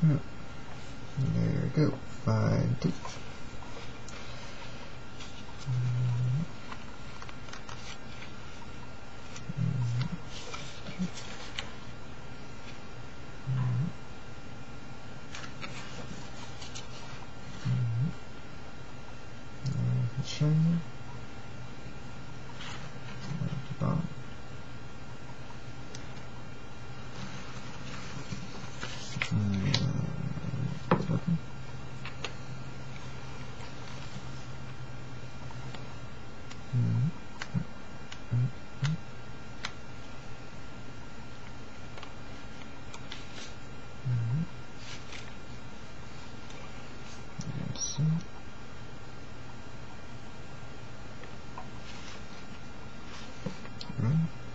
Hmm. There we go. Find Hmm?